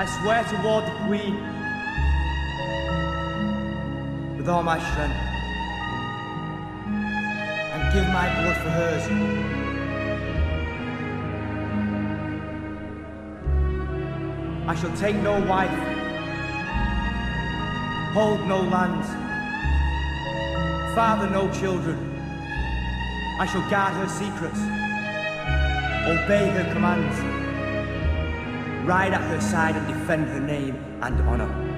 I swear to ward the Queen with all my strength and give my blood for hers. I shall take no wife, hold no lands, father no children. I shall guard her secrets, obey her commands, ride at her side and defend her name and honor.